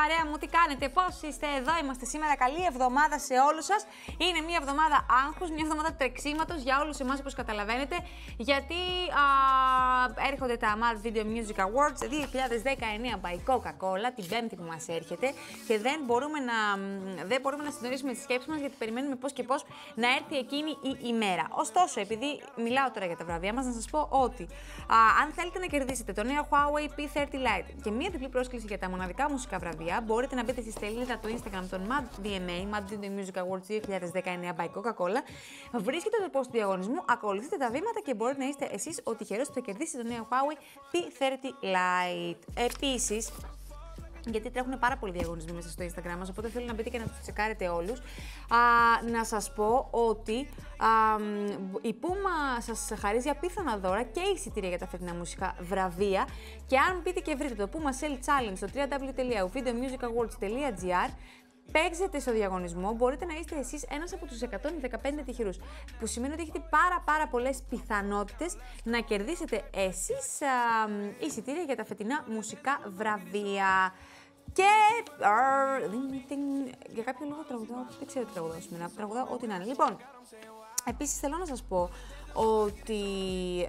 ήρθατε, παιδιά, στην παρέα μου. Τι κάνετε, πώς είστε, εδώ είμαστε σήμερα. Καλή εβδομάδα σε όλους σας. Είναι μια εβδομάδα άγχους, μια εβδομάδα τρεξίματος για όλους εμάς, όπως καταλαβαίνετε. Γιατί α, έρχονται τα Mad Video Music Awards 2019 by Coca-Cola, την Πέμπτη που μας έρχεται. Και δεν μπορούμε να, δεν μπορούμε να συντονίσουμε τις σκέψεις μας γιατί περιμένουμε πώς και πώς να έρθει εκείνη η ημέρα. Ωστόσο, επειδή μιλάω τώρα για τα βραβεία μας, να σας πω ότι α, αν θέλετε να κερδίσετε το νέο Huawei P30 Lite και μία διπλή πρόσκληση για τα μοναδικά μουσικά βραβεία, μπορείτε να μπείτε στη σελίδα του Instagram των Mad DMA, Mad Video Music Awards 2019 by Coca-Cola. Βρίσκετε το post του διαγωνισμού, ακολουθείτε τα βήματα και μπορείτε να είστε εσείς ο τυχερός που θα κερδίσετε το νέο Huawei P30 Lite. Επίσης, γιατί τρέχουν πάρα πολλοί διαγωνισμοί μέσα στο Instagram μας, οπότε θέλω να μπείτε και να τους τσεκάρετε όλους. Α, να σας πω ότι α, η Puma σας χαρίζει απίθανα δώρα και εισιτήρια για τα φετινά μουσικά βραβεία και αν μπείτε και βρείτε το Puma Sell Challenge στο www.videomusicawards.gr παίξετε στο διαγωνισμό, μπορείτε να είστε εσείς ένας από τους 115 τυχερούς, που σημαίνει ότι έχετε πάρα πάρα πολλές πιθανότητες να κερδίσετε εσείς α, εισιτήρια για τα φετινά μουσικά βραβεία. Και. για κάποιο λόγο τραγουδάω. Δεν ξέρω τι τραγουδάω σήμερα. Τραγουδάω ό,τι να είναι. Λοιπόν, επίσης θέλω να σας πω ότι.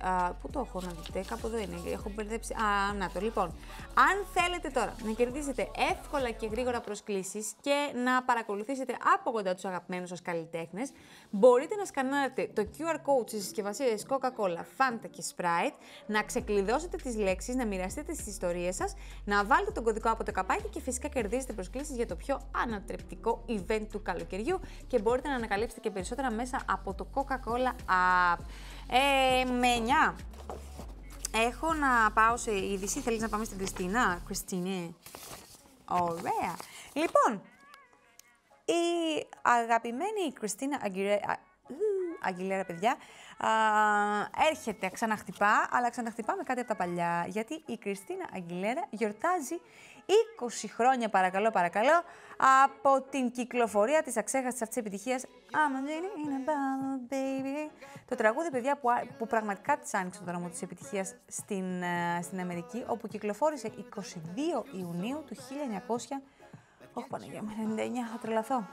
Α, πού το έχω να δείτε, κάπου εδώ είναι, έχω μπερδέψει. Α, να το, λοιπόν. Αν θέλετε τώρα να κερδίσετε εύκολα και γρήγορα προσκλήσεις και να παρακολουθήσετε από κοντά τους αγαπημένους σας καλλιτέχνες, μπορείτε να σκανάρετε το QR code στις συσκευασίες Coca-Cola, Fanta και Sprite, να ξεκλειδώσετε τις λέξεις, να μοιραστείτε τις ιστορίες σας, να βάλετε τον κωδικό από το καπάκι και φυσικά κερδίζετε προσκλήσεις για το πιο ανατρεπτικό event του καλοκαιριού και μπορείτε να ανακαλύψετε και περισσότερα μέσα από το Coca-Cola App. Ε, με 9. Έχω να πάω σε είδηση. Θέλεις να πάμε στην Κριστίνα. Κριστίνε. Ωραία. Λοιπόν, η αγαπημένη Κριστίνα Αγγιλέρα, παιδιά, α, έρχεται, ξαναχτυπά, αλλά ξαναχτυπά με κάτι από τα παλιά. Γιατί η Κριστίνα Αγγιλέρα γιορτάζει 20 χρόνια παρακαλώ παρακαλώ από την κυκλοφορία της αξέχαστης αυτής της επιτυχίας I'm a baby. Το τραγούδι, παιδιά, που, που πραγματικά της άνοιξε το δρόμο της επιτυχίας στην, ε, στην Αμερική, όπου κυκλοφόρησε 22 Ιουνίου του 1900. Όχι, Παναγία, με 99, θα τρελαθώ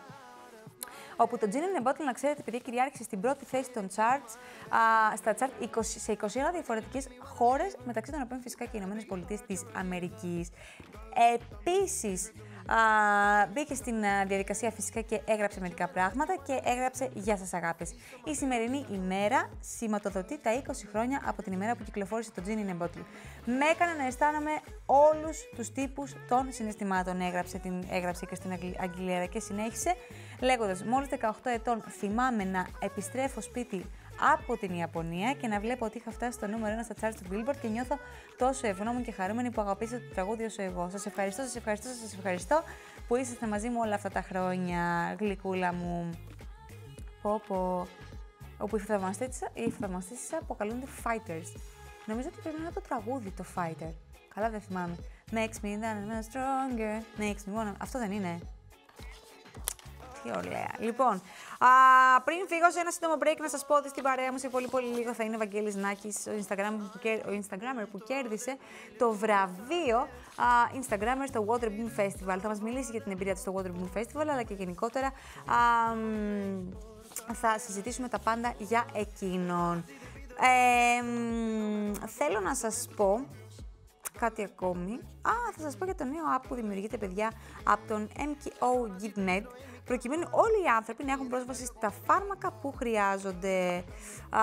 όπου το Gin in a Bottle, να ξέρετε, επειδή κυριάρχησε στην πρώτη θέση των charts, α, στα chart 20, σε 21 διαφορετικές χώρες, μεταξύ των οποίων φυσικά και οι Ηνωμένες Πολιτείες της Αμερικής. Επίσης, Α, μπήκε στην διαδικασία φυσικά και έγραψε μερικά πράγματα και έγραψε «Γεια σας αγάπες». Η σημερινή ημέρα σηματοδοτεί τα 20 χρόνια από την ημέρα που κυκλοφόρησε το Gin in a Bottle. Με έκανε να αισθάνομαι όλους τους τύπους των συναισθημάτων, έγραψε, την, έγραψε η Κριστίνα Αγγιλέρα και συνέχισε λέγοντας «Μόλις 18 ετών θυμάμαι να επιστρέφω σπίτι από την Ιαπωνία και να βλέπω ότι είχα φτάσει στο νούμερο 1 στα charts του Billboard και νιώθω τόσο ευγνώμων και χαρούμενη που αγαπήσατε το τραγούδι όσο εγώ. Σας ευχαριστώ, σας ευχαριστώ, σας ευχαριστώ που είσαστε μαζί μου όλα αυτά τα χρόνια, γλυκούλα μου. Πω πω. Όπου οι θαυμαστές της αποκαλούνται fighters. Νομίζω ότι πρέπει να είναι το τραγούδι το fighter. Καλά δεν θυμάμαι. Makes me stronger, makes me wanna... Αυτό δεν είναι. Τι ωραία. Λοιπόν, α, πριν φύγω σε ένα σύντομο break να σας πω ότι στην παρέα μου σε πολύ πολύ λίγο θα είναι ο Βαγγέλης Νάκης, ο, Instagram που, ο Instagrammer που κέρδισε το βραβείο α, Instagrammer στο Waterboom Festival. Θα μας μιλήσει για την εμπειρία του στο Waterboom Festival, αλλά και γενικότερα α, θα συζητήσουμε τα πάντα για εκείνον. Ε, θέλω να σας πω κάτι ακόμη. Α, θα σας πω για το νέο app που δημιουργείται, παιδιά, από τον MKO GiveMed, προκειμένου όλοι οι άνθρωποι να έχουν πρόσβαση στα φάρμακα που χρειάζονται. Α,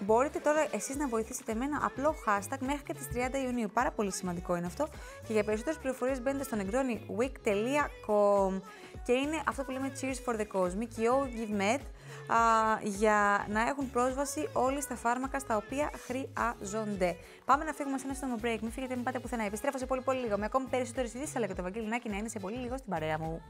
μπορείτε τώρα εσείς να βοηθήσετε με ένα απλό hashtag μέχρι και τις 30 Ιουνίου. Πάρα πολύ σημαντικό είναι αυτό. Και για περισσότερες πληροφορίες μπαίνετε στο νεκρόνι week.com και είναι αυτό που λέμε Cheers for the Cosmic, MKO GiveMed, α, για να έχουν πρόσβαση όλοι στα φάρμακα στα οποία χρειάζονται. Πάμε να φύγουμε σε ένα στόμα break. Μην φύγετε, μην πάτε πουθενά. Επιστρέφω σε πολύ πολύ λίγο. Με ακόμη περισσότερε ειδήσει, αλλά και το Βαγγέλη Νάκη να είναι σε πολύ λίγο στην παρέα μου.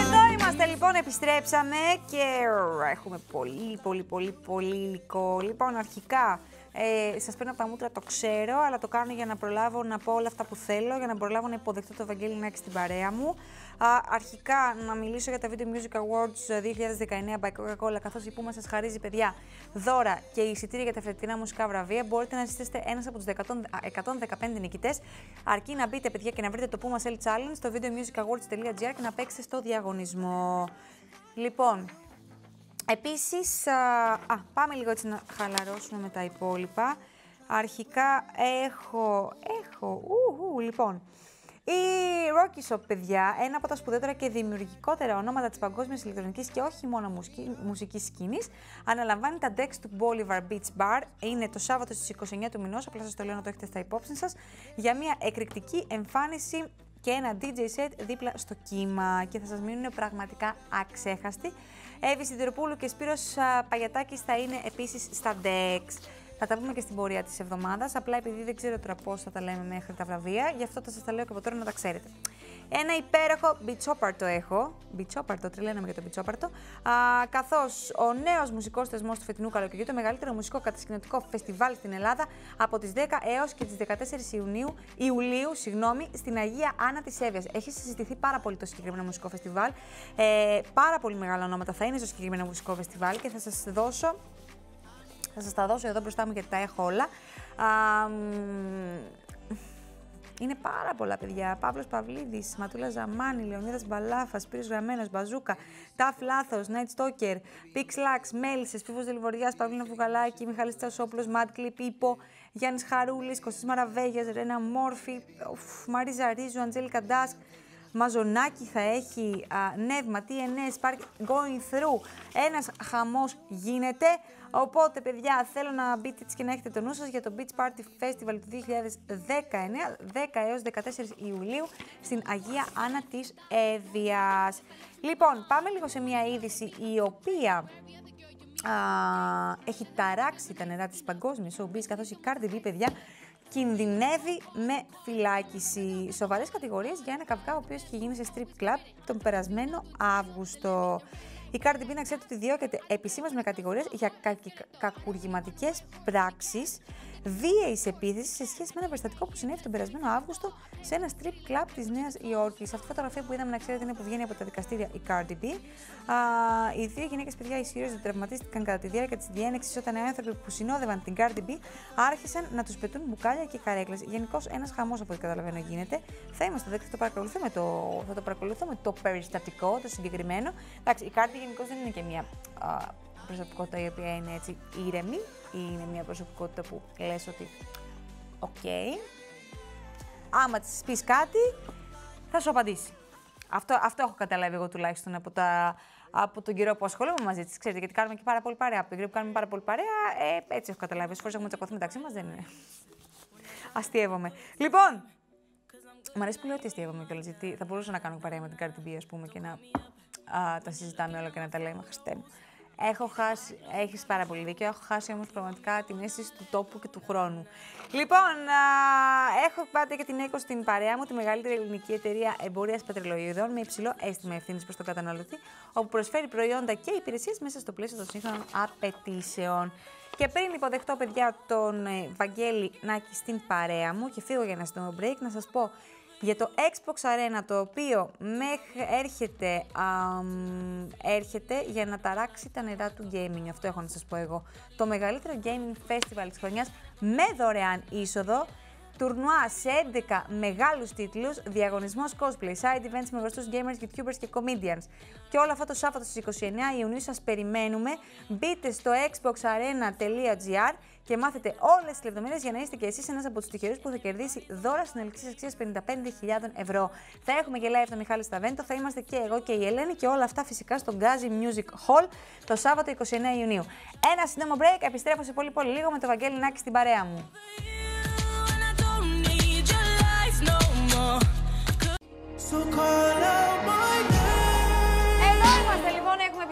Εδώ είμαστε λοιπόν, επιστρέψαμε και έχουμε πολύ πολύ πολύ πολύ υλικό. Λοιπόν, αρχικά ε, Σας παίρνω από τα μούτρα, το ξέρω, αλλά το κάνω για να προλάβω να πω όλα αυτά που θέλω, για να προλάβω να υποδεχτώ το Ευαγγέλη Νάκη στην παρέα μου. Αρχικά να μιλήσω για τα Video Music Awards 2019 by Coca-Cola, καθώς η Puma σα χαρίζει, παιδιά, δώρα και εισιτήρια για τα φετινά μουσικά βραβεία. Μπορείτε να ζητήσετε ένας από τους 115 νικητές, αρκεί να μπείτε, παιδιά, και να βρείτε το Puma Cell Challenge στο videomusicawards.gr και να παίξετε στο διαγωνισμό. Λοιπόν, επίσης, α, πάμε λίγο έτσι να χαλαρώσουμε με τα υπόλοιπα. Αρχικά έχω, έχω, ου, λοιπόν, η Rocky Shop, παιδιά, ένα από τα σπουδαιότερα και δημιουργικότερα ονόματα της παγκόσμιας ηλεκτρονικής και όχι μόνο μουσική, μουσικής σκηνής, αναλαμβάνει τα decks του Bolivar Beach Bar. Είναι το Σάββατο στις 29 του μηνός, απλά σας το λέω να το έχετε στα υπόψη σας, για μια εκρηκτική εμφάνιση και ένα DJ set δίπλα στο κύμα και θα σας μείνουν πραγματικά αξέχαστοι. Εύη Σιδηροπούλου και Σπύρος Παγιατάκης θα είναι επίσης στα DEX. Θα τα πούμε και στην πορεία της εβδομάδας, απλά επειδή δεν ξέρω τώρα πώς θα τα λέμε μέχρι τα βραβεία, γι' αυτό θα σας τα λέω και από τώρα να τα ξέρετε. Ένα υπέροχο μπιτσόπαρτο έχω. Μπιτσόπαρτο, τρελαίναμε για το μπιτσόπαρτο. Καθώς ο νέος μουσικός θεσμός του φετινού καλοκαιριού, το μεγαλύτερο μουσικό κατασκηνωτικό φεστιβάλ στην Ελλάδα, από τις 10 έως και τις 14 Ιουνίου, Ιουλίου συγγνώμη, στην Αγία Άννα της Εύβοια. Έχει συζητηθεί πάρα πολύ το συγκεκριμένο μουσικό φεστιβάλ. Ε, πάρα πολύ μεγάλα ονόματα θα είναι στο συγκεκριμένο μουσικό φεστιβάλ και θα σας δώσω. Θα σας τα δώσω εδώ μπροστά μου γιατί τα έχω όλα. Α, είναι πάρα πολλά παιδιά. Παύλος Παυλίδης, Ματούλα Ζαμάνη, Λεωνίδας Μπαλάφας, Πύρος Γραμμένος, Μπαζούκα, Ταφ Λάθος, Νάιτ Στόκερ, Πίξ Λάξ, Μέλισσες, Φίβος Δελβοριάς, Παυλίνα Βουγαλάκη, Μιχαλή Τσασόπουλος, Μάτ Κλιπ, Ήπο, Γιάννης Χαρούλης, Κωστής Μαραβέγιας, Ρένα Μόρφη, Μαρίζα Ρίζου, Αντζέλη Καντάσκ, Μαζονάκι θα έχει, α, Νεύμα, TNS, Park, Going Through. Ένας χαμός γίνεται. Οπότε, παιδιά, θέλω να μπείτε και να έχετε το νου σας για το Beach Party Festival του 2019, 10 έως 14 Ιουλίου, στην Αγία Άννα της Εύβοιας. Λοιπόν, πάμε λίγο σε μια είδηση η οποία α, έχει ταράξει τα νερά της παγκόσμιας showbiz, καθώς η Cardi B, παιδιά, κινδυνεύει με φυλάκιση. Σοβαρές κατηγορίες για ένα καυκά ο οποίος είχε γίνει σε strip club τον περασμένο Αύγουστο. Η Cardi B να ξέρετε ότι διώκεται επισήμως με κατηγορίες για κακουργηματικές πράξεις βίαιη επίθεση σε σχέση με ένα περιστατικό που συνέβη τον περασμένο Αύγουστο σε ένα strip club της Νέας Υόρκης. Αυτή η φωτογραφία που είδαμε να ξέρετε είναι που βγαίνει από τα δικαστήρια η Cardi B. Α, οι δύο γυναίκες, παιδιά, ισχυρίζονται ότι τραυματίστηκαν κατά τη διάρκεια της διένεξης όταν οι άνθρωποι που συνόδευαν την Cardi B άρχισαν να τους πετούν μπουκάλια και καρέκλες. Γενικώς ένας χαμός από ό,τι καταλαβαίνω γίνεται. Θα είμαστε εδώ και θα το παρακολουθούμε το, θα το, παρακολουθούμε το περιστατικό, το συγκεκριμένο. Εντάξει, η Cardi γενικώς δεν είναι και μια α, προσωπικότητα η οποία είναι έτσι ήρεμη ή είναι μια προσωπικότητα που λες ότι OK, okay. άμα της πεις κάτι, θα σου απαντήσει. Αυτό, αυτό έχω καταλάβει εγώ τουλάχιστον από, τα, από τον καιρό που ασχολούμαι μαζί της. Ξέρετε, γιατί κάνουμε και πάρα πολύ παρέα. Από τον καιρό που κάνουμε πάρα πολύ παρέα, ε, έτσι έχω καταλάβει. Φορές έχουμε τσακωθεί μεταξύ μας, δεν είναι. Αστείευομαι. Λοιπόν, μου αρέσει που λέω ότι αστείευομαι κιόλας, γιατί θα μπορούσα να κάνω παρέα με την Cardi ας πούμε, και να α, τα συζητάμε όλα και να τα λέμε. Χριστέ μου. Έχω χάσει, έχεις πάρα πολύ δίκιο, έχω χάσει όμως πραγματικά την αίσθηση του τόπου και του χρόνου. Λοιπόν, α, έχω πάντα και την ΕΚΟ στην παρέα μου, τη μεγαλύτερη ελληνική εταιρεία εμπορίας πετρελαιοειδών με υψηλό αίσθημα ευθύνης προς τον καταναλωτή, όπου προσφέρει προϊόντα και υπηρεσίες μέσα στο πλαίσιο των σύγχρονων απαιτήσεων. Και πριν υποδεχτώ, παιδιά, τον ε, Βαγγέλη Νάκη στην παρέα μου και φύγω για ένα σύντομο break, να σας πω για το Xbox Arena, το οποίο μέχρι έρχεται, έρχεται για να ταράξει τα νερά του gaming. Αυτό έχω να σας πω εγώ. Το μεγαλύτερο gaming festival της χρονιάς με δωρεάν είσοδο τουρνουά σε 11 μεγάλους τίτλους, διαγωνισμός cosplay, side events με γνωστούς gamers, youtubers και comedians. Και όλο αυτό το Σάββατο στις 29 Ιουνίου σας περιμένουμε. Μπείτε στο xboxarena.gr και μάθετε όλες τις λεπτομέρειες για να είστε και εσείς ένας από τους τυχερούς που θα κερδίσει δώρα στην ελεξής αξίας 55.000 ευρώ. Θα έχουμε και live το Μιχάλη Σταβέντο, θα είμαστε και εγώ και η Ελένη και όλα αυτά φυσικά στο Gazi Music Hall το Σάββατο 29 Ιουνίου. Ένα σύντομο break, επιστρέφω σε πολύ πολύ λίγο με το Βαγγέλη Νάκη στην παρέα μου. Εδώ είμαστε λοιπόν, έχουμε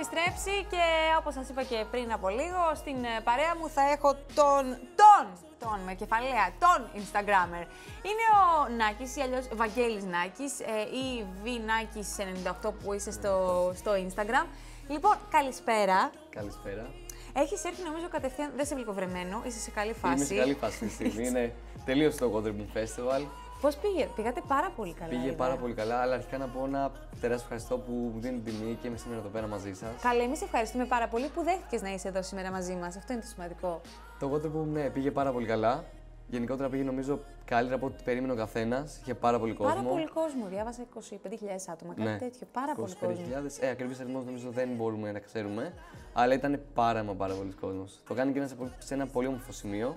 επιστρέψει και όπως σας είπα και πριν από λίγο, στην ε, παρέα μου θα έχω τον, τον, τον με κεφαλαία, τον Instagrammer. Είναι ο Νάκης ή αλλιώς Βαγγέλης Νάκης ε, ή Νάκης98 που είσαι στο, στο Instagram. Λοιπόν, καλησπέρα. Καλησπέρα. Έχεις έρθει νομίζω κατευθείαν, δεν σε βρεμένο, είσαι σε καλή φάση. Είμαι σε καλή φάση αυτή τη στιγμή. Είναι τελείωσε το Waterbeam Festival. Πώς πήγε, πήγατε πάρα πολύ καλά. Πήγε είδα. πάρα πολύ καλά, αλλά αρχικά να πω ένα τεράστιο ευχαριστώ που μου δίνει την τιμή και είμαι σήμερα εδώ πέρα μαζί σας. Καλά, εμείς ευχαριστούμε πάρα πολύ που δέχτηκες να είσαι εδώ σήμερα μαζί μας. Αυτό είναι το σημαντικό. Το Waterboom, ναι, πήγε πάρα πολύ καλά. Γενικότερα πήγε νομίζω καλύτερα από ό,τι περίμενε ο καθένας. Είχε πάρα πολύ κόσμο. Πάρα πολύ κόσμο. Διάβασα 25.000 άτομα, κάτι Ναι. τέτοιο. Πάρα πολύ 25.000. κόσμο. Ε, ακριβής αριθμός νομίζω δεν μπορούμε να ξέρουμε. Αλλά ήταν πάρα μα πάρα πολλοί κόσμος. Το κάνει και ένας σε πολύ- σε ένα πολύ όμορφο σημείο.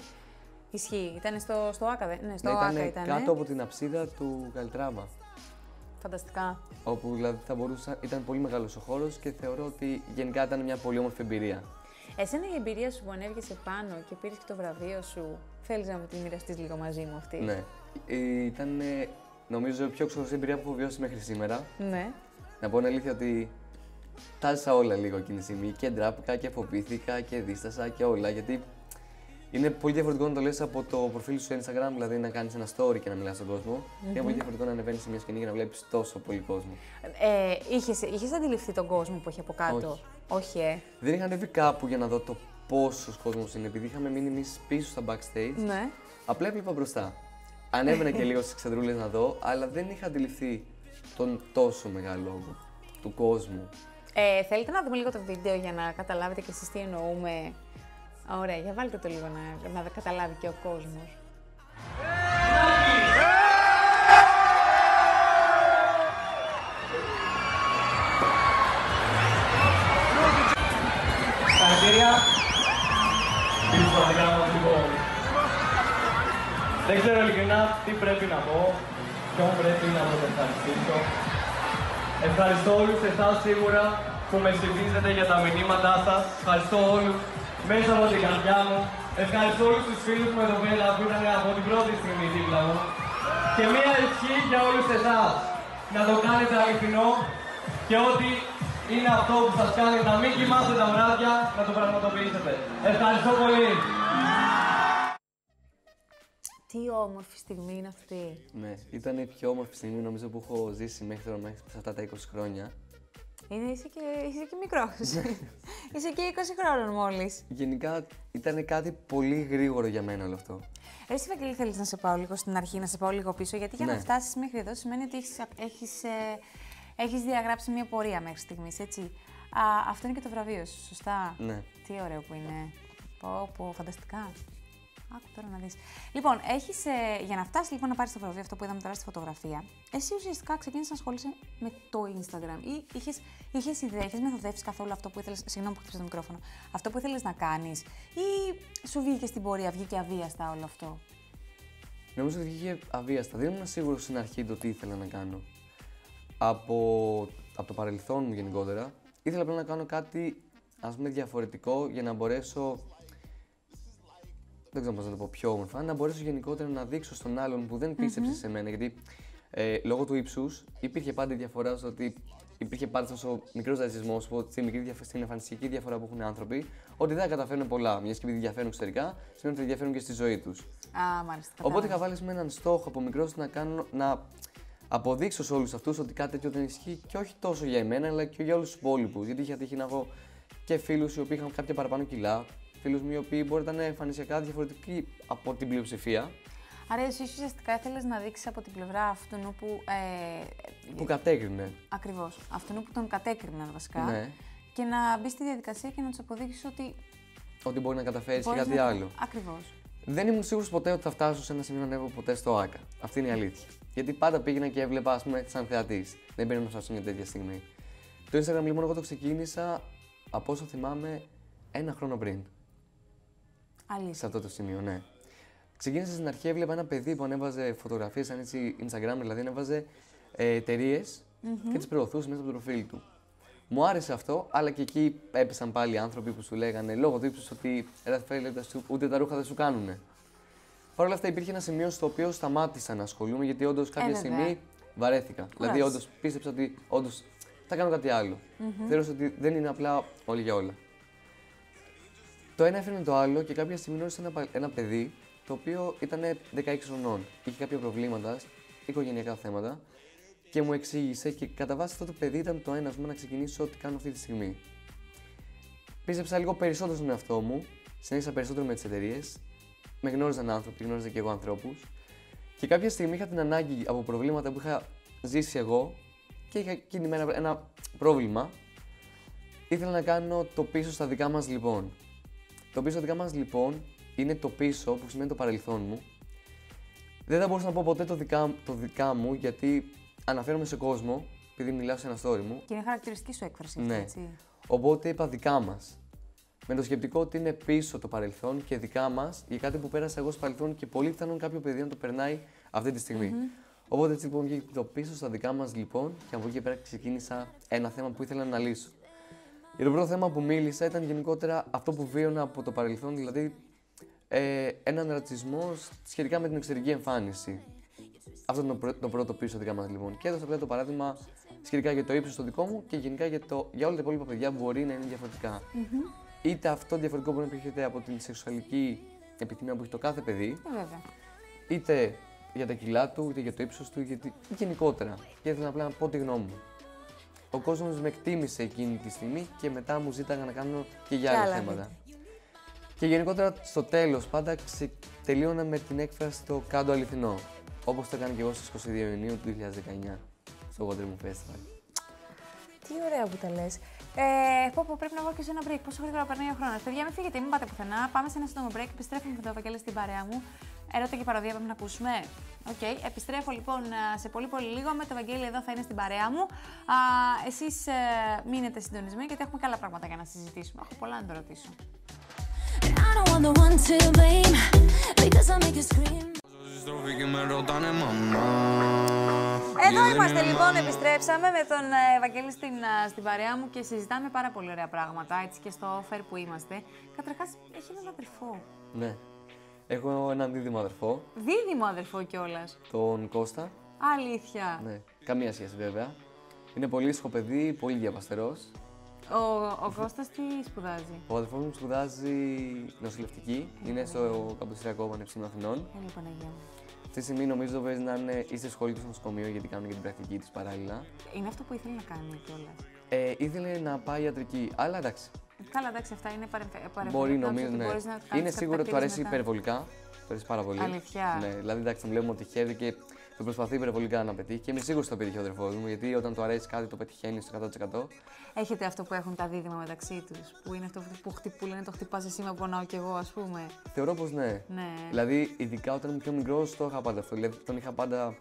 Ισχύει. Ήταν στο, στο ΑΚΑ, δε- ναι, στο Ναι, ΑΚΑ ήταν ήταν. κάτω από την αψίδα του Καλτράβα. Φανταστικά. Όπου δηλαδή θα μπορούσα, ήταν πολύ μεγάλος ο χώρος και θεωρώ ότι γενικά ήταν μια πολύ όμορφη εμπειρία. Εσένα η εμπειρία σου που ανέβηκε πάνω και πήρες και το βραβείο σου, θέλεις να μου τη μοιραστείς λίγο μαζί μου αυτή; Ναι. Ε, Ήταν ε, νομίζω η πιο ξεχωριστή εμπειρία που έχω βιώσει μέχρι σήμερα. Ναι. Να πω την αλήθεια ότι τα έζησα όλα λίγο εκείνη τη στιγμή. Και ντράπηκα και φοβήθηκα και δίστασα και όλα. Γιατί είναι πολύ διαφορετικό να το λες από το προφίλ σου στο Instagram, δηλαδή να κάνεις ένα story και να μιλάς στον κόσμο. Είναι πολύ διαφορετικό να ανεβαίνεις σε μια σκηνή και να βλέπεις τόσο πολύ κόσμο. Ε, είχες, είχες αντιληφθεί τον κόσμο που έχει από κάτω; Όχι. Όχι, ε. Δεν είχα ανέβει κάπου για να δω το πόσος κόσμος είναι, επειδή είχαμε μείνει εμείς πίσω στα backstage. Ναι. Απλά έβλεπα μπροστά. Ανέβαινα και λίγο στις ξεδρούλε να δω, αλλά δεν είχα αντιληφθεί τον τόσο μεγάλο όγκο του κόσμου. Ε, θέλετε να δούμε λίγο το βίντεο για να καταλάβετε και εσείς τι εννοούμε; Ωραία, για βάλτε το λίγο να, να καταλάβει και ο κόσμος. Συγχαρητήρια. Κύριε πραγματικά λοιπόν. Δεν ξέρω ειλικρινά τι πρέπει να πω, ποιον πρέπει να το ευχαριστήσω. Ευχαριστώ όλους εσάς σίγουρα που με στηρίζετε για τα μηνύματά σας. Ευχαριστώ όλους μέσα από την καρδιά μου. Ευχαριστώ όλους τους φίλους μου εδώ πέρα που ήταν από την πρώτη στιγμή δίπλα μου. Και μία ευχή για όλους εσάς. Να το κάνετε αληθινό και ό,τι είναι αυτό που σας κάνει να μην κοιμάστε τα βράδια, να το πραγματοποιήσετε. Ευχαριστώ πολύ. Τι όμορφη στιγμή είναι αυτή. Ναι, ήταν η πιο όμορφη στιγμή νομίζω που έχω ζήσει μέχρι τώρα, μέχρι σε αυτά τα 20 χρόνια. Είναι, είσαι και, είσαι και μικρός. είσαι και 20 χρόνων μόλις. Γενικά ήταν κάτι πολύ γρήγορο για μένα όλο αυτό. Εσύ, Βαγγέλη, θέλεις να σε πάω λίγο στην αρχή, να σε πάω λίγο πίσω, γιατί για Ναι. να φτάσεις μέχρι εδώ σημαίνει ότι έχεις, έχεις, ε, έχεις διαγράψει μια πορεία μέχρι στιγμής, έτσι. Α, αυτό είναι και το βραβείο σου, σωστά; Ναι. Τι ωραίο που είναι. Πω, πω, φανταστικά. Άκου τώρα να δεις. Λοιπόν, έχεις, ε, για να φτάσεις λοιπόν να πάρεις το βραβείο αυτό που είδαμε τώρα στη φωτογραφία, εσύ ουσιαστικά ξεκίνησες να ασχολείσαι με το Instagram ή είχες, είχες ιδέα, είχες μεθοδεύσεις καθόλου αυτό που ήθελες, συγγνώμη που χτύπησα το μικρόφωνο, αυτό που ήθελες να κάνεις ή σου βγήκε στην πορεία, βγήκε αβίαστα όλο αυτό; Νομίζω ότι βγήκε αβίαστα. Δεν ήμουν σίγουρος στην αρχή το τι ήθελα να κάνω. Από, από το παρελθόν μου γενικότερα, ήθελα απλά να κάνω κάτι ας πούμε διαφορετικό για να μπορέσω. Δεν ξέρω πώς να το πω πιο όμορφα, να μπορέσω γενικότερα να δείξω στον άλλον που δεν πίστεψε σε μένα. Γιατί ε, λόγω του ύψους υπήρχε πάντα η διαφορά στο ότι υπήρχε πάντα τόσο μικρός ρατσισμός που στη μικρή διαφορά, στην εμφανιστική διαφορά που έχουν οι άνθρωποι, ότι δεν καταφέρουν πολλά. Μιας και επειδή διαφέρουν εξωτερικά, σημαίνει ότι διαφέρουν και στη ζωή τους. Α, μάλιστα. Οπότε είχα κατάλαβα. βάλει με έναν στόχο από μικρός να, κάνω, να αποδείξω σε όλους αυτούς ότι κάτι τέτοιο δεν ισχύει και όχι τόσο για εμένα, αλλά και για όλους τους υπόλοιπους. Γιατί είχα τύχει να έχω και φίλους οι οποίοι είχαν κάποια παραπάνω κιλά, φίλους μου οι οποίοι μπορεί να ήταν εμφανισιακά διαφορετικοί από την πλειοψηφία, Άρα, εσύ ουσιαστικά ήθελες να δείξεις από την πλευρά αυτού που. Ε, που κατέκρινε. Ακριβώς. Αυτού που τον κατέκριναν βασικά. Ναι. Και να μπει στη διαδικασία και να τους αποδείξεις ότι. Ότι μπορεί να καταφέρεις και μπορείς κάτι να... άλλο. Ακριβώς. Δεν ήμουν σίγουρος ποτέ ότι θα φτάσω σε ένα σημείο να ανέβω ποτέ στο ΑΚΑ. Αυτή είναι η αλήθεια. Γιατί πάντα πήγαινα και έβλεπα, ας πούμε, σαν θεατής. Δεν πήρε να φτάσω μια τέτοια στιγμή. Το Instagram λοιπόν, εγώ το ξεκίνησα από όσο θυμάμαι ένα χρόνο πριν. Σε Αλήθεια. αυτό το σημείο, ναι. Ξεκίνησα στην αρχή, έβλεπα ένα παιδί που ανέβαζε φωτογραφίες σαν έτσι Instagram, δηλαδή ανέβαζε ε, εταιρείες και τις προωθούσε μέσα από το προφίλ του. Μου άρεσε αυτό, αλλά και εκεί έπεσαν πάλι άνθρωποι που σου λέγανε λόγω του ύψους ότι ρε φίλε, ούτε τα ρούχα δεν σου κάνουνε. Παρ' όλα αυτά υπήρχε ένα σημείο στο οποίο σταμάτησα να ασχολούμαι γιατί όντως κάποια βέβαια. στιγμή βαρέθηκα. Δηλαδή, όντως πίστεψα ότι όντως θα κάνω κάτι άλλο. Θέλω ότι δεν είναι απλά όλοι για όλα. Το ένα έφερε το άλλο και κάποια στιγμή γνώρισα ένα, πα- ένα παιδί το οποίο ήταν 16 χρονών. Είχε κάποια προβλήματα, οικογενειακά θέματα και μου εξήγησε και κατά βάση αυτό το παιδί ήταν το ένα μου να ξεκινήσω ό,τι κάνω αυτή τη στιγμή. Πίστεψα λίγο περισσότερο στον εαυτό μου, συνέχισα περισσότερο με τις εταιρείες, με γνώριζαν άνθρωποι, γνώριζα και εγώ ανθρώπους Και κάποια στιγμή είχα την ανάγκη από προβλήματα που είχα ζήσει εγώ και είχα εκείνη μέρα ένα πρόβλημα. Ήθελα να κάνω το πίσω στα δικά μας λοιπόν. Το πίσω στα δικά μας λοιπόν είναι το πίσω που σημαίνει το παρελθόν μου. Δεν θα μπορούσα να πω ποτέ το δικά, το δικά μου γιατί αναφέρομαι σε κόσμο επειδή μιλάω σε ένα story μου. Και είναι χαρακτηριστική σου έκφραση αυτή, Ναι. έτσι. Οπότε είπα δικά μας. Με το σκεπτικό ότι είναι πίσω το παρελθόν και δικά μας για κάτι που πέρασα εγώ στο παρελθόν και πολύ πιθανόν κάποιο παιδί να το περνάει αυτή τη στιγμη Οπότε έτσι λοιπόν βγήκε το πίσω στα δικά μας λοιπόν και από εκεί και πέρα ξεκίνησα ένα θέμα που ήθελα να λύσω. Για το πρώτο θέμα που μίλησα ήταν γενικότερα αυτό που βίωνα από το παρελθόν, δηλαδή ε, έναν ρατσισμό σχετικά με την εξωτερική εμφάνιση. Αυτό ήταν το, πρω- το πρώτο πίσω δικά μας λοιπόν. Και έδωσα απλά το παράδειγμα σχετικά για το ύψος το δικό μου και γενικά για, το, για όλα τα υπόλοιπα παιδιά που μπορεί να είναι διαφορετικά. Είτε αυτό διαφορετικό μπορεί να έρχεται από την σεξουαλική επιθυμία που έχει το κάθε παιδί, Ε, βέβαια. είτε για τα κιλά του, είτε για το ύψος του, είτε ή γενικότερα. Και ήθελα απλά να πω τη γνώμη μου. Ο κόσμος με εκτίμησε εκείνη τη στιγμή και μετά μου ζήταγα να κάνω και για Και άλλα άλλα θέματα. Και γενικότερα στο τέλος πάντα ξε... τελείωνα με την έκφραση το κάτω αληθινό. Όπως το έκανα και εγώ στις 22 Ιουνίου του 2019 στο Water Moon Festival. Τι ωραία που τα λες. Ε, πω, πω, πρέπει να βγω και σε ένα break. Πόσο γρήγορα περνάει ο χρόνος. Παιδιά, μην φύγετε, μην πάτε πουθενά. Πάμε σε ένα σύντομο break. Επιστρέφουμε με τον Βαγγέλη στην παρέα μου. Έρωτα και παροδία πρέπει να ακούσουμε. Οκ, επιστρέφω λοιπόν α, σε πολύ πολύ λίγο. Με το Βαγγέλη εδώ θα είναι στην παρέα μου. Εσείς μείνετε συντονισμένοι γιατί έχουμε καλά πράγματα για να συζητήσουμε. Έχω πολλά να τον ρωτήσω. And I don't want the one to blame because I make you scream. Στροφή και με ρωτάνε μαμά Εδώ είμαστε λοιπόν, επιστρέψαμε με τον ε, Ευαγγέλη στην, α, στην παρέα μου και συζητάμε πάρα πολύ ωραία πράγματα, έτσι και στο off air που είμαστε. Καταρχάς, έχει έναν αδερφό. Ναι. Έχω έναν δίδυμο αδερφό, Δίδυμο αδερφό κιόλας. τον Κώστα. Αλήθεια. Ναι, καμία σχέση βέβαια. Είναι πολύ ήσυχο παιδί, πολύ διαβαστερός. Ο, ο Κώστας τι σπουδάζει; Ο αδερφός μου σπουδάζει νοσηλευτική, είναι στο Καποδιστριακό Πανεπιστήμιο Αθηνών. Έλα Παναγία μου. Αυτή τη στιγμή νομίζω παίζει να είναι ή στη σχολή του στο νοσοκομείο γιατί κάνουν και την πρακτική της παράλληλα. Είναι αυτό που ήθελε να κάνει κιόλας. Ε, ήθελε να πάει ιατρική, αλλά εντάξει. Καλά, εντάξει, αυτά είναι παρεμφερικά. Μπορεί νομίζω, ναι. Είναι σίγουρο ότι του αρέσει υπερβολικά. Του αρέσει πάρα πολύ. Αλήθεια. Ναι, δηλαδή εντάξει, τον βλέπουμε ότι χαίρεται και το προσπαθεί υπερβολικά να πετύχει και είμαι σίγουρος ότι το πετύχει ο αδερφός μου γιατί όταν του αρέσει κάτι το πετυχαίνει στο 100%. Έχετε αυτό που έχουν τα δίδυμα μεταξύ τους, που είναι αυτό που, χτυ, που λένε το χτυπάς εσύ με πονάω κι εγώ, ας πούμε. Θεωρώ πως ναι. Ναι. Δηλαδή, ειδικά όταν ήμουν πιο μικρός, το είχα πάντα αυτό. Δηλαδή, τον είχα πάντα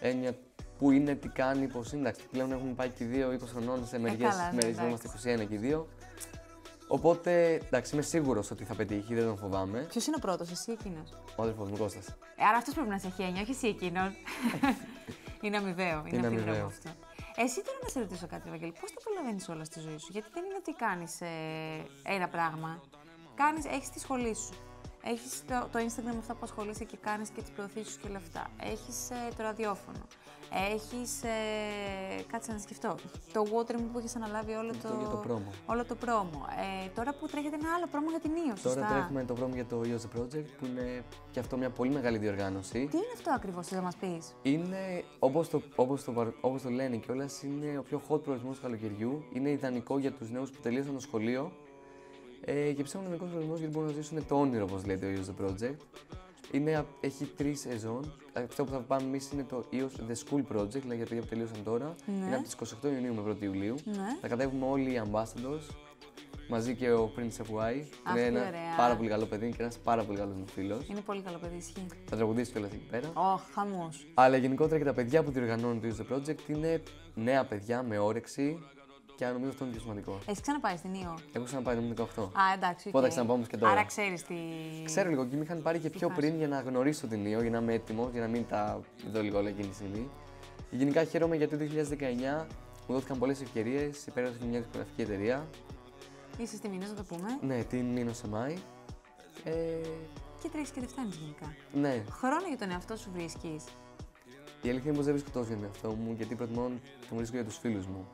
έννοια που είναι, τι κάνει, πώς είναι. Εντάξει, πλέον έχουμε πάει και οι δύο 20 χρονών σε μερικέ Ε, καλά, ναι, μέρε, εντάξει. είμαστε 21 και οι δύο. Οπότε, εντάξει, είμαι σίγουρος ότι θα πετύχει, δεν τον φοβάμαι. Ποιος είναι ο πρώτος, εσύ ή εκείνος; Ο αδερφό μου Κώστας. Ε, άρα αυτός πρέπει να σε έχει έννοια, όχι εσύ εκείνον. είναι αμοιβαίο. Είναι, Είναι αμφίδρομο αμοιβαίο. αυτό. Εσύ τώρα να σε ρωτήσω κάτι, Ευαγγέλη. Πώς τα προλαβαίνει όλα στη ζωή σου, Γιατί δεν είναι ότι κάνεις ένα πράγμα. Κάνεις, έχεις τη σχολή σου. Έχεις το, το Instagram με αυτά που ασχολείσαι και κάνεις και τις προωθήσεις σου και όλα αυτά. Έχεις ε, το ραδιόφωνο. Έχεις, ε, κάτσε να σκεφτώ, το Waterman που έχεις αναλάβει όλο το, Το- για το πρόμο. Όλο το πρόμο. Ε, τώρα που τρέχετε ένα άλλο πρόμο για την ΙΟ, σωστά; Τώρα τρέχουμε το πρόμο για το Use the Project που είναι και αυτό μια πολύ μεγάλη διοργάνωση. Τι είναι αυτό ακριβώς, θα μας πεις; Είναι, όπως το, όπως το, παρ- όπως το λένε κιόλας, είναι ο πιο hot προορισμός του καλοκαιριού. Είναι ιδανικό για τους νέους που τελείωσαν το σχολείο ε, και ψάχνουν ιδανικό προορισμό γιατί μπορούν να ζήσουν το όνειρο, όπως λέτε, ο Use the Project. Είναι, α- έχει τρεις σεζόν. Αυτό που θα πάμε εμείς είναι το EOS The School Project, δηλαδή για παιδιά που τελείωσαν τώρα. Ναι. Είναι από τις 28 Ιουνίου με 1η Ιουλίου. Ναι. Θα κατέβουμε όλοι οι ambassadors μαζί και ο Prince FY. Αχ, είναι τι ένα ωραία. πάρα πολύ καλό παιδί και ένας πάρα πολύ καλός μου φίλος. Είναι πολύ καλό παιδί, ισχύει. Θα τραγουδήσει κιόλας εκεί πέρα. Ω, χαμός. Αλλά γενικότερα και τα παιδιά που διοργανώνουν το Use the Project είναι νέα παιδιά με όρεξη και νομίζω αυτό είναι πιο σημαντικό. Έχεις ξαναπάει στην Ίο. Έχω ξαναπάει το 18. Α, εντάξει. οκ. Πότε ξαναπάω όμως και τώρα; Άρα ξέρεις τι... Ξέρω λίγο και με είχαν πάρει και πιο φάση. πριν για να γνωρίσω την Ίο, για να είμαι έτοιμος, για να μην τα δω λίγο όλα εκείνη τη στιγμή. Γενικά χαίρομαι γιατί το 2019 μου δόθηκαν πολλές ευκαιρίες. Υπέγραψα σε μια δισκογραφική εταιρεία. Είσαι στη Minos, να το πούμε. Ναι, την Minos EMI. Ε, Και τρέχεις και δεν φτάνεις γενικά. ναι, Χρόνο για τον εαυτό σου βρίσκεις. η αλήθεια είναι πως δεν βρίσκω τόσο για τον εαυτό μου, γιατί προτιμώ να το βρίσκω για τους φίλους μου.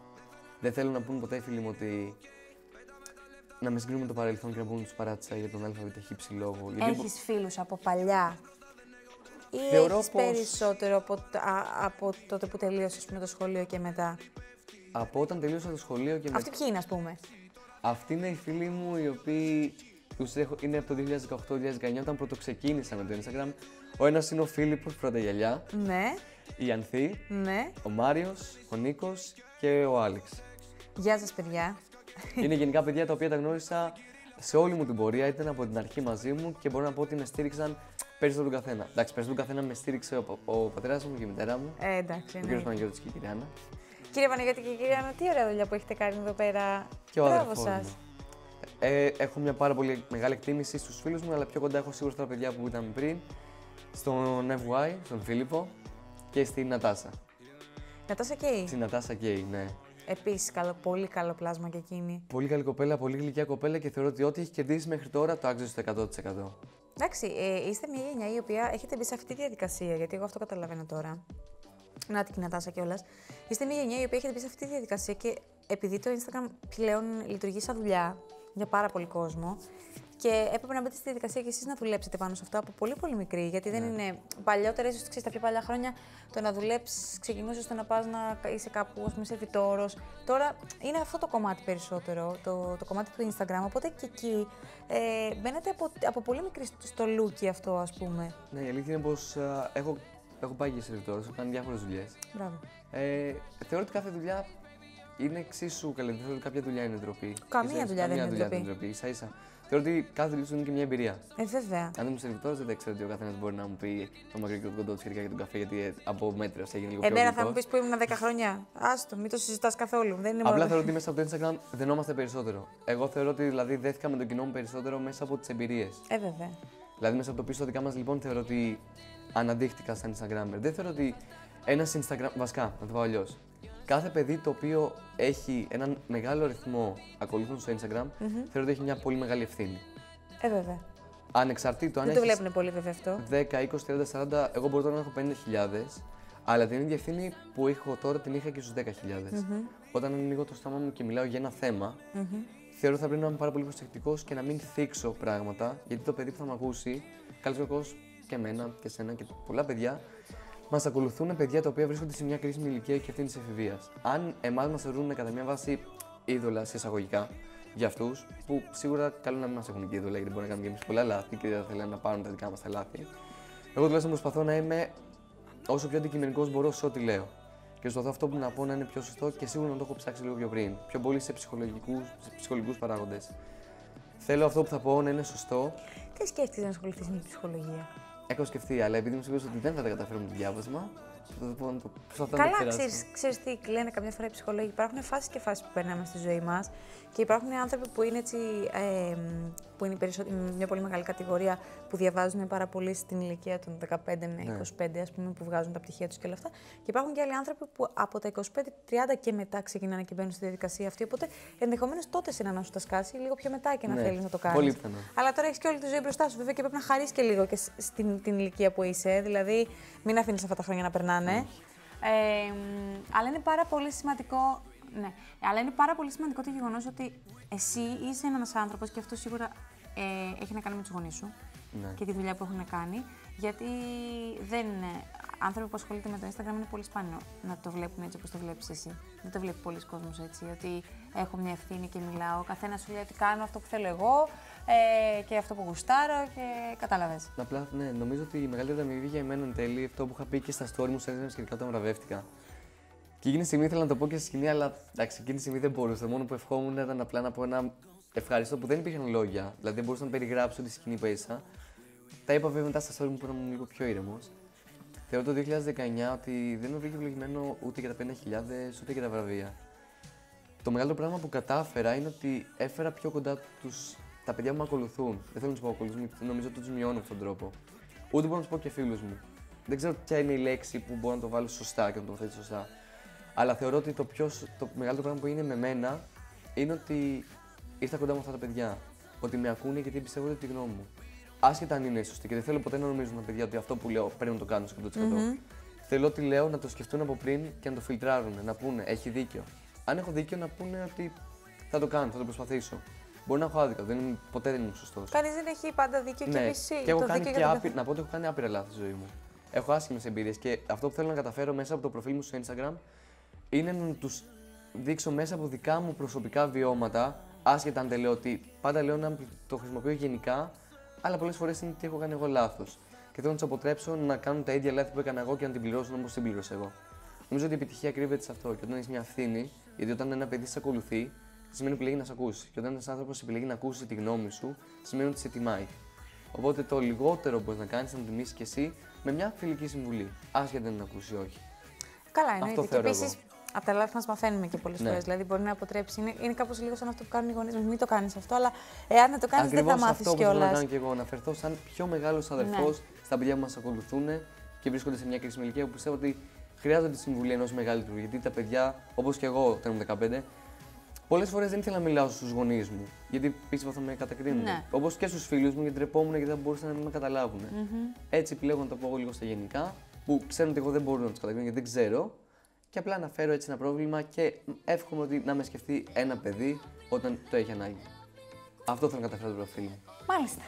Δεν θέλω να πούν ποτέ οι φίλοι μου ότι. να με συγκρίνουν με το παρελθόν και να πούν τους παράτησα για τον ΑΒΤ λόγο. Γιατί Έχεις φίλους από παλιά. Ή Θεωρώ έχεις πως- περισσότερο από, τ- α, από τότε που τελείωσες με το σχολείο και μετά; από όταν τελείωσα το σχολείο και Αυτοί με... ποιοι είναι, ας πούμε; Αυτοί είναι οι φίλοι μου οι οποίοι ουσία έχω- είναι από το 2018-2019 όταν πρώτο ξεκίνησα με το Instagram. Ο ένας είναι ο Φίλιππος πρώτα γυαλιά, Ναι, η Ανθή, ναι. ο Μάριος, ο Νίκος και ο Άλεξ. Γεια σας παιδιά. είναι γενικά παιδιά τα οποία τα γνώρισα σε όλη μου την πορεία, ήταν από την αρχή μαζί μου και μπορώ να πω ότι με στήριξαν περισσότερο τον καθένα. Εντάξει, περισσότερο τον καθένα με στήριξε ο, πα- ο πατέρας μου και η μητέρα μου, Ε, εντάξει, ο ναι. κ. Παναγιώτης και η κυρία Άννα. Κύριε Παναγιώτη και κύριε Άννα, τι ωραία δουλειά που έχετε κάνει εδώ πέρα. Και ο Μπράβο αδερφός σας. μου. Ε, έχω μια πάρα πολύ μεγάλη εκτίμηση στους φίλους μου, αλλά πιο κοντά έχω σίγουρα στα παιδιά που ήταν πριν, στον FY, στον Φίλιππο και στην Νατάσα. Νατάσα Κέι. Στην Νατάσα Γκέι, ναι. Επίσης, καλό, πολύ καλό πλάσμα και εκείνη. Πολύ καλή κοπέλα, πολύ γλυκιά κοπέλα και θεωρώ ότι ό,τι έχει κερδίσει μέχρι τώρα το άξιζε στο 100%. Εντάξει, ε, είστε μια γενιά η οποία έχετε μπει σε αυτή τη διαδικασία, γιατί εγώ αυτό καταλαβαίνω τώρα. Να την Νατάσα κιόλα. Είστε μια γενιά η οποία έχετε μπει σε αυτή τη διαδικασία και επειδή το Instagram πλέον λειτουργεί σαν δουλειά για πάρα πολύ κόσμο και έπρεπε να μπείτε στη διαδικασία και εσείς να δουλέψετε πάνω σε αυτό από πολύ πολύ μικρή. Γιατί δεν είναι. Παλιότερα, ίσως ξέρεις τα πιο παλιά χρόνια, το να δουλέψεις ξεκινούσες στο να πας να είσαι κάπου, ας πούμε, σερβιτόρο. Τώρα είναι αυτό το κομμάτι περισσότερο, το, το κομμάτι του Instagram. Οπότε και εκεί ε, μπαίνετε από, από πολύ μικρή στο- στο λούκι αυτό, ας πούμε. Ναι, η αλήθεια είναι πως έχω, έχω πάει και σερβιτόρο, έχω κάνει διάφορες δουλειές. Μπράβο. Ε, θεωρώ ότι κάθε δουλειά είναι εξίσου καλή. Δεν θεωρώ ότι κάποια δουλειά είναι ντροπή. Καμία Ίσα-ίσα, δουλειά δεν καμία είναι δουλειά ντροπή. δεν είναι ντροπή. Ίσα ίσα. Θεωρώ ότι κάθε δουλειά σου είναι και μια εμπειρία. Ε, βέβαια. Αν δεν είμαι σερβιτόρος, δεν θα ξέρω ότι ο καθένας μπορεί να μου πει το μακρύ και το κοντό του σχετικά για τον καφέ, γιατί ε, από μέτρια έγινε λίγο πιο Εμένα θα μου γλυκός. πεις που ήμουν 10 χρόνια. Άστο, μην το συζητάς καθόλου. Δεν είναι Απλά μόνο. θεωρώ ότι μέσα από το Instagram δενόμαστε περισσότερο. Εγώ θεωρώ ότι δηλαδή δέθηκα με τον κοινό μου περισσότερο μέσα από τις εμπειρίες. Ε, βέβαια. Δηλαδή, μέσα από το πίσω δικά μας λοιπόν θεωρώ ότι αναδείχτηκα σαν Instagrammer. Δεν θεωρώ ότι ένας Instagram. Βασικά, να το πω αλλιώς. Κάθε παιδί το οποίο έχει έναν μεγάλο αριθμό ακολούθων στο Instagram, θεωρώ ότι έχει μια πολύ μεγάλη ευθύνη. Ε, βέβαια. Ανεξαρτήτου αν Δεν το έχεις βλέπουν πολύ βέβαια αυτό. 10, 20, 30, 40, εγώ μπορώ τώρα να έχω 50.000, αλλά την ίδια ευθύνη που έχω τώρα την είχα και στους 10.000. Όταν ανοίγω το στόμα μου και μιλάω για ένα θέμα, θεωρώ ότι θα πρέπει να είμαι πάρα πολύ προσεκτικός και να μην θίξω πράγματα, γιατί το παιδί που θα με ακούσει, καλός κακός και εμένα και εσένα και πολλά παιδιά, μας ακολουθούν παιδιά τα οποία βρίσκονται σε μια κρίσιμη ηλικία και αυτή της εφηβείας. Αν εμάς μας θεωρούν κατά μια βάση είδωλα σε εισαγωγικά για αυτούς, που σίγουρα καλό να μην μας έχουν και είδωλα, γιατί μπορεί να κάνουμε και εμείς πολλά λάθη και δεν θα θέλουν να πάρουν τα δικά μας τα λάθη. Εγώ τουλάχιστον προσπαθώ να είμαι όσο πιο αντικειμενικός μπορώ σε ό,τι λέω. Και προσπαθώ αυτό που να πω να είναι πιο σωστό και σίγουρα να το έχω ψάξει λίγο πιο πριν. Πιο πολύ σε ψυχολογικούς παράγοντες. Θέλω αυτό που θα πω να είναι σωστό. Τι σκέφτεσαι να ασχοληθείς με τη ψυχολογία; Έχω σκεφτεί, αλλά επειδή είμαι σίγουρος ότι δεν θα τα καταφέρω με το διάβασμα, θα το πω να το προσπαθώ να το Καλά, περάσω. ξέρεις, ξέρεις τι λένε καμιά φορά οι ψυχολόγοι. Υπάρχουν φάσεις και φάσεις που περνάμε στη ζωή μας και υπάρχουν άνθρωποι που είναι έτσι, ε, που είναι περισσότερο, μια πολύ μεγάλη κατηγορία που διαβάζουν πάρα πολύ στην ηλικία των 15 με 25, ας πούμε, που βγάζουν τα πτυχία τους και όλα αυτά. Και υπάρχουν και άλλοι άνθρωποι που από τα 25-30 και μετά ξεκινάνε και μπαίνουν στη διαδικασία αυτή. Οπότε ενδεχομένως τότε σε να σου τα σκάσει, λίγο πιο μετά και να Ναι, θέλεις να το κάνεις. πολύ πιθανό. Αλλά τώρα έχεις και όλη τη ζωή μπροστά σου, βέβαια, και πρέπει να χαρίσει και λίγο και σ- στην την ηλικία που είσαι. Δηλαδή, μην αφήνεις αυτά τα χρόνια να περνάνε. Ε, μ, αλλά είναι πάρα πολύ σημαντικό. Ναι, αλλά είναι πάρα πολύ σημαντικό το γεγονός ότι εσύ είσαι ένας άνθρωπος και αυτό σίγουρα ε, έχει να κάνει με τους γονείς σου Ναι. και τη δουλειά που έχουν κάνει. Γιατί δεν είναι. Άνθρωποι που ασχολούνται με το Instagram είναι πολύ σπάνιο να το βλέπουν έτσι όπως το βλέπεις εσύ. Δεν το βλέπει πολλοί κόσμος έτσι. Ότι έχω μια ευθύνη και μιλάω. Ο καθένας σου λέει ότι κάνω αυτό που θέλω εγώ ε, και αυτό που γουστάρω και κατάλαβες. Απλά, ναι, νομίζω ότι η μεγαλύτερη αμοιβή για εμένα εν τέλει, αυτό που είχα πει και στα story μου σε ένα σχετικά όταν βραβεύτηκα. Και εκείνη τη στιγμή ήθελα να το πω και στη σκηνή, αλλά εντάξει, εκείνη τη στιγμή δεν μπορούσα. Το μόνο που ευχόμουν ήταν απλά να πω ένα ευχαριστώ που δεν υπήρχαν λόγια. Δηλαδή δεν μπορούσα να περιγράψω τη σκηνή που έζησα. Τα είπα βέβαια μετά στα story μου που ήμουν λίγο πιο ήρεμος. Θεωρώ το 2019 ότι δεν με βρήκε ευλογημένο ούτε για τα 50.000 ούτε για τα βραβεία. Το μεγάλο πράγμα που κατάφερα είναι ότι έφερα πιο κοντά τους, τα παιδιά που με ακολουθούν. Δεν θέλω να τους πω ακολουθούν, γιατί νομίζω ότι τους μειώνω αυτόν τον τρόπο. Ούτε μπορώ να τους πω και φίλους μου. Δεν ξέρω ποια είναι η λέξη που μπορώ να το βάλω σωστά και να το θέτω σωστά. Αλλά θεωρώ ότι το, πιο, σ- το μεγάλο πράγμα που είναι με μένα είναι ότι ήρθα κοντά με αυτά τα παιδιά. Ότι με ακούνε γιατί πιστεύω τη γνώμη μου. Άσχετα αν είναι σωστή και δεν θέλω ποτέ να νομίζουν τα παιδιά ότι αυτό που λέω πρέπει να το κάνουν στο 100%. Θέλω ότι λέω να το σκεφτούν από πριν και να το φιλτράρουν. Να πούνε, έχει δίκιο. Αν έχω δίκιο, να πούνε ότι θα το κάνω, θα το προσπαθήσω. Μπορεί να έχω άδικο, δεν είμαι, ποτέ δεν ήμουν σωστό. Κανείς δεν έχει πάντα δίκιο και Ναι, εμείς και έχω το κάνει δίκιο και για τον άπειρα, να πω ότι έχω κάνει άπειρα λάθη στη ζωή μου. Έχω άσχημες εμπειρίες και αυτό που θέλω να καταφέρω μέσα από το προφίλ μου στο Instagram είναι να τους δείξω μέσα από δικά μου προσωπικά βιώματα Άσχετα αν δεν λέω ότι πάντα λέω να το χρησιμοποιώ γενικά, αλλά πολλές φορές είναι ότι έχω κάνει εγώ λάθος. Και θέλω να τους αποτρέψω να κάνουν τα ίδια λάθη που έκανα εγώ και να την πληρώσουν όπως την πλήρωσα εγώ. Νομίζω ότι η επιτυχία κρύβεται σε αυτό. Και όταν έχεις μια ευθύνη, γιατί όταν ένα παιδί σε ακολουθεί, σημαίνει ότι επιλέγει να σε ακούσει. Και όταν ένας άνθρωπος επιλέγει να ακούσει τη γνώμη σου, σημαίνει ότι σε τιμάει. Οπότε το λιγότερο που μπορείς να κάνεις είναι να τιμήσεις και εσύ με μια φιλική συμβουλή. Άσχετα αν την ακούσει ή όχι. Καλά, εννοείται. Και θεωρώ επίσης εγώ. Από τα λάθη μας μαθαίνουμε και πολλές Ναι. φορές. Δηλαδή, μπορεί να αποτρέψει. Είναι, είναι κάπως λίγο σαν αυτό που κάνουν οι γονείς μας. Μην το κάνεις αυτό, αλλά εάν δεν το κάνεις, δεν θα Ακριβώς μάθεις αυτό που θέλω να κιόλας. κάνω και εγώ, να φερθώ σαν πιο μεγάλος αδερφός Ναι. στα παιδιά που μας ακολουθούν και βρίσκονται σε μια κρίσιμη ηλικία που πιστεύω ότι χρειάζονται τη συμβουλή ενός μεγαλύτερου. Γιατί τα παιδιά, όπως και εγώ όταν ήμουν 15, πολλές φορές δεν ήθελα να μιλάω στους γονείς μου, γιατί πίστευα θα με κατακρίνουν. Ναι. Όπως και στους φίλους μου, γιατί ντρεπόμουν γιατί δεν μπορούσαν να μην με καταλάβουν. Έτσι επιλέγω να το πω εγώ λίγο στα γενικά, που ξέρουν ότι εγώ δεν μπορώ να τους κατακρίνω γιατί δεν ξέρω. Και απλά να φέρω έτσι ένα πρόβλημα και εύχομαι ότι να με σκεφτεί ένα παιδί όταν το έχει ανάγκη. Αυτό θέλω να καταφέρω το προφίλ μου. Μάλιστα.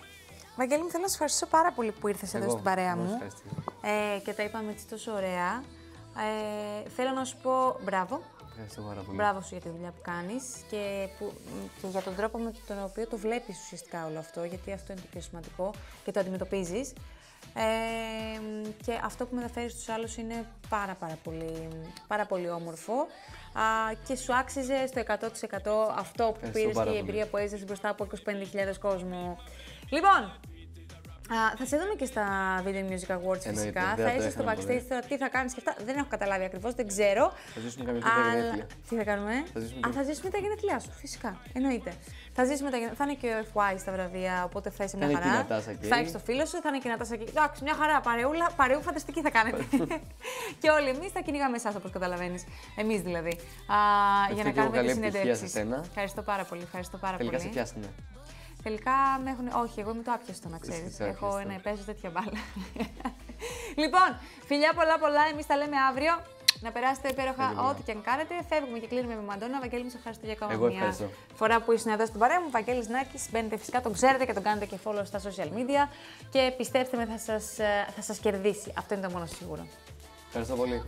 Βαγγέλη μου, θέλω να σε ευχαριστήσω πάρα πολύ που ήρθες εδώ Εγώ, στην παρέα εγώ μου. ευχαριστώ. Ε, και τα είπαμε έτσι τόσο ωραία. Ε, θέλω να σου πω μπράβο. Ευχαριστώ πάρα πολύ. Μπράβο σου για τη δουλειά που κάνεις και, που- και για τον τρόπο με τον οποίο το βλέπεις ουσιαστικά όλο αυτό, γιατί αυτό είναι το πιο σημαντικό και το αντιμετωπίζεις. Ε, και αυτό που μεταφέρεις στους άλλους είναι πάρα πάρα πολύ, πάρα πολύ όμορφο Α, και σου άξιζε στο 100% αυτό που Ευχαριστώ πήρες και πάρα η πολύ. εμπειρία που έζησες μπροστά από 25.000 κόσμο. Λοιπόν, Α, θα σε δούμε και στα Video Music Awards Εννοείται, φυσικά. δεν Θα το είσαι στο έχανα backstage ποτέ. τώρα, τι θα κάνεις και αυτά. Δεν έχω καταλάβει ακριβώς, δεν ξέρω. Θα ζήσουμε καμιά τέτοια Αλλά- γενέθλια. Τι θα κάνουμε, ε; Θα ζήσουμε Α, και- θα ζήσουμε τα γενέθλιά σου, φυσικά. Εννοείται. Θα ζήσουμε τα γενέθλια. Θα είναι και ο FY στα βραβεία, οπότε θα είσαι μια είναι χαρά. και η Νατάσα εκεί. Θα έχεις το φίλο σου, θα είναι και η Νατάσα εκεί. Εντάξει, μια χαρά. Παρεούλα, παρεού φανταστική θα κάνετε. και όλοι εμείς θα κυνηγάμε εσάς, όπως καταλαβαίνεις. Εμείς δηλαδή. Α, για να και εγώ κάνουμε καλή τι επιτυχία σε συνεντεύξεις. σένα. Ευχαριστώ πάρα πολύ. Ευχαριστώ πάρα Τελικά πολύ. σε πιάσανε. Τελικά με έχουν. Όχι, εγώ είμαι το άπιαστο να ξέρεις. Είσαι Έχω άπιαστο. ένα παίζω τέτοια μπάλα. λοιπόν, φιλιά πολλά πολλά. Εμείς τα λέμε αύριο. Να περάσετε υπέροχα Καλή δουλειά. ό,τι και αν κάνετε. Φεύγουμε και κλείνουμε με Μαντόνα. Βαγγέλη, μου σε ευχαριστώ για ακόμα Εγώ μια ευχαριστώ. φορά που ήσουν εδώ στην παρέα μου. Βαγγέλης Νάκης, μπαίνετε φυσικά, τον ξέρετε και τον κάνετε και follow στα social media. Και πιστέψτε με, θα σας, ε, θα σας κερδίσει. Αυτό είναι το μόνο σίγουρο. Ευχαριστώ πολύ.